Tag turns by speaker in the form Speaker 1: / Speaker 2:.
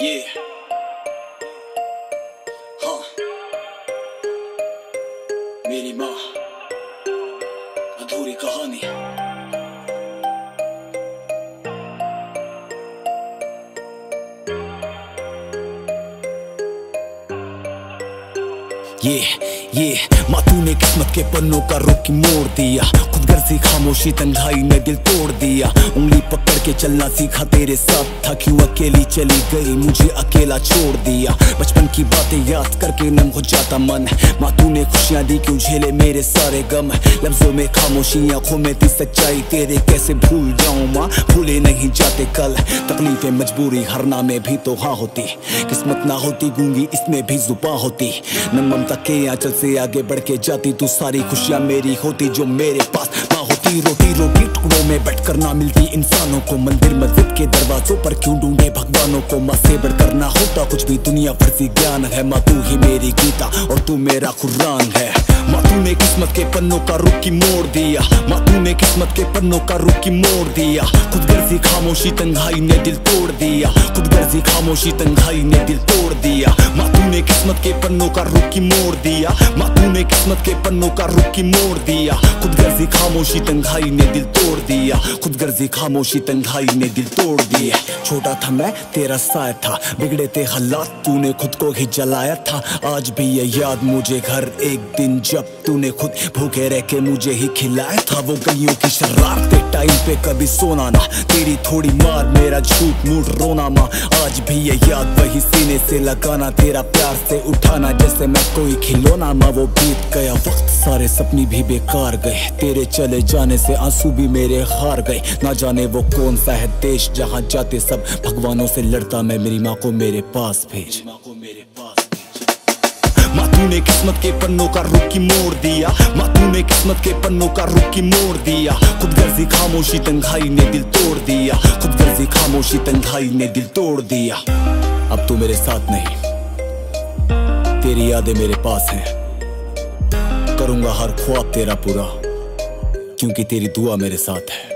Speaker 1: ये हाँ मेरी माँ, अधूरी कहानी। ये ये मातू ने किस्मत के पन्नों का रुख मोड़ दिया। गर्जी खामोशी तंगाई ने दिल तोड़ दिया। उंगली पकड़ के चलना सीखा, तेरे साथ था क्यों अकेली चली गई, मुझे अकेला छोड़ दिया। बचपन की बातें याद करके नम हो जाता मन मातू ने खुशियाँ दी क्यों झेले मेरे सारे गम लफ्जों में खामोशी, आँखों में थी सच्चाई, तेरे कैसे भूल जाऊँ माँ? भूले नहीं जाते कल तकलीफें मजबूरी हरना में भी तो हाँ होती। किस्मत ना होती, गूँगी इसमें भी जुबा होती। न ममता के आंचल से आगे बढ़ के जाती, तू सारी खुशियाँ मेरी होती जो मेरे पास होती रोटी रोटी टुकड़ों में बैठकर ना मिलती। इंसानों को मंदिर, मस्जिद के दरवाजों पर क्यों ढूंढे? भगवानों को माँ से बढ़कर होता। कुछ भी दुनिया भर से ज्ञान है, माँ तू ही मेरी गीता और तू मेरा कुरान है। माँ ने किस्मत के पन्नों का रुख की मोड़ दिया। माँ तू ने किस्मत के पन्नों का रुख की मोड़ दिया। खुद गर्जी खामोशी तंगाई ने दिल तोड़ दिया। खुद गर्जी खामोशी तंगाई ने दिल तोड़ दिया। माँ तू ने किस्मत के पन्नों का रुख की मोड़ दिया। माँ तू ने किस्मत के पन्नों का रुख की मोड़ दिया। खुद गर्जी खामोशी तंगाई ने दिल तोड़ दिया। खुद गर्जी खामोशी तंगाई ने दिल तोड़ दिया। छोटा था मैं, तेरा साय था। बिगड़े थे हालात, तूने खुद को ही जलाया था। आज भी ये याद मुझे घर एक दिन जब तूने खुद भूखे रह के मुझे ही खिलाया था, वो गलियों की शरारते टाइम पे कभी सोना ना। तेरी थोड़ी मार, मेरा झूठ मूठ रोना माँ। आज भी ये याद वही सीने से लगाना, तेरा प्यार से उठाना, जैसे मैं कोई खिलौना माँ। वो बीत गया, वक्त सारे सपने भी बेकार गए। तेरे चले जाने से आँसू भी मेरे हार गए। ना जाने वो कौन सा है देश जहाँ जाते सब भगवानों से लड़ता। मैं मेरी माँ को मेरे पास भेज। माँ को मेरे तूने किस्मत के पन्नों का रुख की मोड़ दिया। माँ, तूने किस्मत के पन्नों का रुख की मोड़ दिया। खुद गर्जी खामोशी तंगाई ने दिल तोड़ दिया। खुद गर्जी खामोशी तंगाई ने दिल तोड़ दिया। अब तू मेरे साथ नहीं। तेरी यादें मेरे पास हैं। करूँगा हर ख्वाब तेरा पूरा, क्योंकि तेरी दुआ मेरे साथ है।